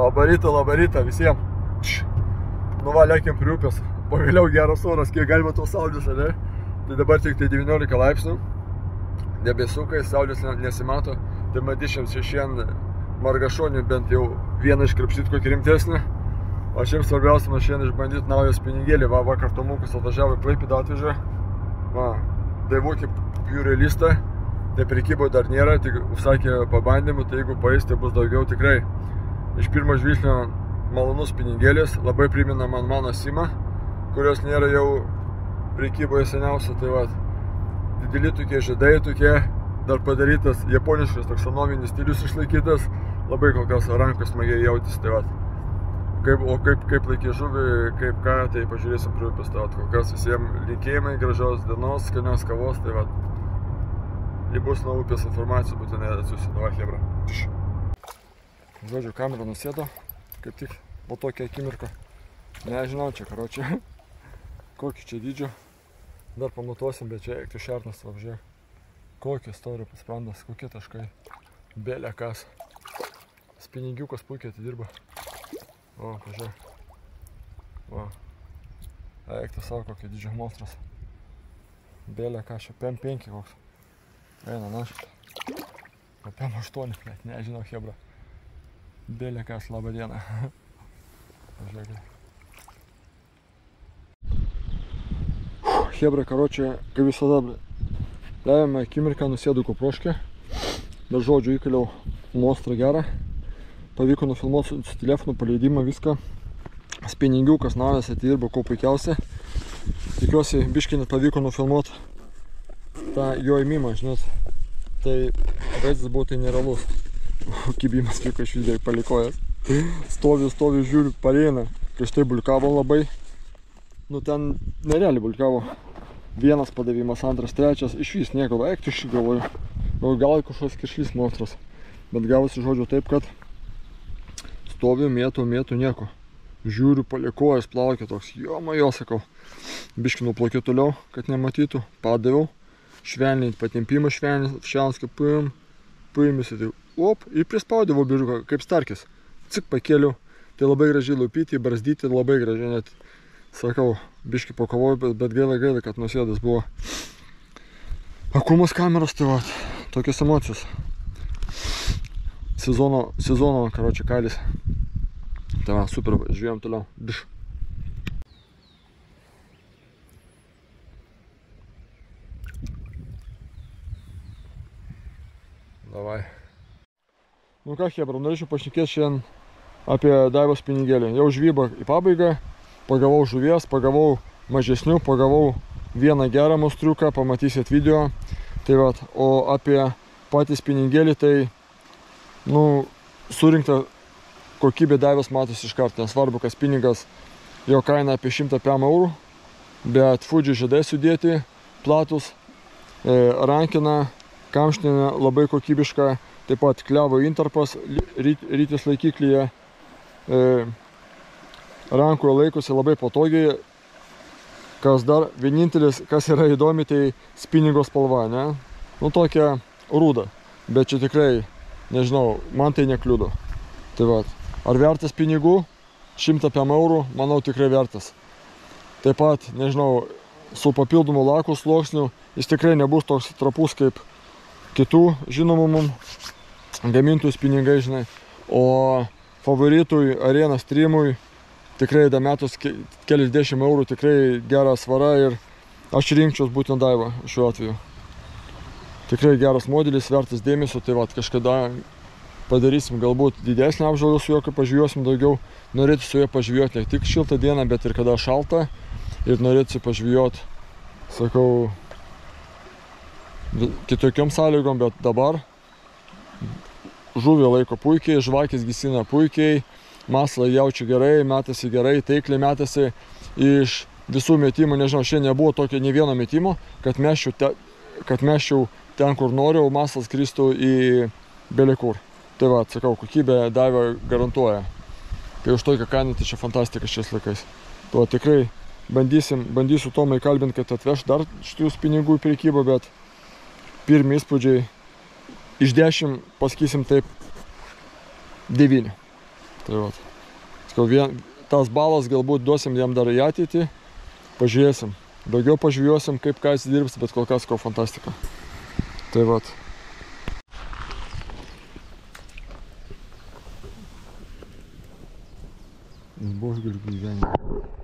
Labą rytą, labą rytą visiems. Nu va, lėkiam prie upės. Pagaliau geras oras, kiek galima to saulės, ne? Tai dabar tik tai 19 laipsnių. Debesukai, saulės ne- nesimato. Tai matysim šiandien margašonių bent jau vieną iškrapštyti kokį rimtesnį. O šiaip svarbiausia, man šiandien išbandyti naują spiningėlį. Va, vakar Tomukas atvažiavo į Klaipėdą atvežė. Va, daivokį piurelistą. Tai prekybo dar nėra, tik užsakė pabandymų, tai jeigu paės, tai bus daugiau tikrai. Iš pirmo žvilgsnio malonus pinigėlis, labai primena man mano simą, kurios nėra jau prekyboje seniausia, tai va, dideli tokie žiedai, tokie, dar padarytas japoniškas, toks senovinis stilius išlaikytas, labai kol kas rankos smagiai jautis, tai va. Kaip, o kaip, kaip laikė žuvį, kaip ką, tai pažiūrėsim prie upės, tai va, kol kas visiems linkėjimai, gražios dienos, skanios kavos, tai va. Jei bus nuo upės informacijos, būtinai atsiųsiu, davai, hebra. Žodžiu, kamera nusėdo, kaip tik po tokią akimirką. Nežinau čia, karočią, kokį čia dydžio. Dar pamatuosim, bet čia eiktų šernas, apžiūrėk. Kokį storį pasprandas, kokie taškai. Belė kas. Spiningiukas puikiai atidirba. O, pažiūrėk. Va. Eiktų savo kokį dydžio monstras. Belė ką čia, PM5 koks. Eina našta. O PM8, net nežinau, hebra. Belė kas, labą dieną. Pažiūrėkit. Hebra, karočią, kaip visada. Levėme akimirką, nusėdu kuproškę. Dar žodžiu įkaliau monstrą gerą. Pavyko nufilmuoti su, telefonu paleidimą viską. Spinningiukas naujas atidirbo kuo puikiausiai. Tikiuosi, biškai net pavyko nufilmuoti tą jo įmimą, žinot. Tai vaizdas buvo tai nerealus. Kibimas vyko iš video palikojęs. Stoviu, stoviu, žiūriu, pareina. Prieš tai bulkavo labai. Nu ten nerealiai bulkavo. Vienas padavimas, antras, trečias, iš vis nieko, eik tuščiai galvoju. Gal gal kažkoks kiršlys monstras. Bet gavosi žodžiu taip, kad stoviu, mėtų, mėtų nieko. Žiūriu, palikojas plaukia toks, jo majo, sakau. Biški nuplaukė toliau, kad nematytų, padaviau. Švelniai, patempimą švelniai, švelniai, kaip paim, paimėsi, tai op, ir prispaudė vobižiuką, kaip starkis. Cik pakėliau, tai labai gražiai lupyti, brazdyti, labai gražiai net, sakau, biški pakovoju, bet, bet gaila gaila, kad nusėdas buvo. Akumas kameros, tai va, tokios emocijos. Sezono, sezono, karočią, kalis. Tai va, super, žiūrėjom toliau. Biš. Nu ką, Hebra, norėčiau pašnekėti šiandien apie daivos pinigėlį. Jau žvyba į pabaigą, pagavau žuvies, pagavau mažesnių, pagavau vieną gerą monstriuką, pamatysit video. Tai vat, o apie patį spiningėlį, tai, nu, surinkta kokybė daivos matosi iš karto, nesvarbu, kas pinigas, jo kaina apie 100 PM eurų, bet Fuji žiedai sudėti, platus, e, rankina, kamštinė labai kokybiška, taip pat klevo intarpas, ryt, rytis laikiklyje, e, rankoje laikosi labai patogiai, kas dar vienintelis, kas yra įdomi, tai spiningo spalva, ne? Nu tokia rūda, bet čia tikrai, nežinau, man tai nekliudo. Tai va, ar vertas pinigų? 100 PM eurų, manau tikrai vertas. Taip pat, nežinau, su papildomu lakų sluoksniu, jis tikrai nebus toks trapus kaip kitų žinomų mum gamintojų pinigai, žinai. O favoritui, arena streamui, tikrai dametus ke- kelias dešimt eurų, tikrai gera svara ir aš rinkčiaus būtent daivą šiuo atveju. Tikrai geras modelis, vertas dėmesio, tai va kažkada padarysim galbūt didesnį apžvalgą su juo, kai pažvėjosim daugiau. Norėtų su juo pažvėjoti ne tik šiltą dieną, bet ir kada šalta. Ir norėtų pažvėjoti, sakau, kitokiom sąlygom, bet dabar žuvį laiko puikiai, žvakės gisina puikiai, maslą jaučia gerai, metasi gerai, taikliai metasi iš visų metimų, nežinau, šiandien nebuvo tokio ne vieno metimo, kad meščiau, te, kad meščiau ten, kur noriu, maslas kristų į belikur. Tai va, sakau, kokybė davė garantuoja. Kai už tokią kainą, tai čia fantastika šiais laikais. Tuo tikrai bandysim, bandysiu Tomai kalbinti, kad atveš dar šitus pinigų į priekybą, bet pirmi įspūdžiai iš 10 pasakysim taip 9. Tai vat. Sakau, vien, tas balas galbūt duosim jam dar į ateitį, pažiūrėsim. Daugiau pažiūrėsim, kaip ką jis dirbs, bet kol kas ko fantastika. Tai vat. Buožgalvių gyvenime.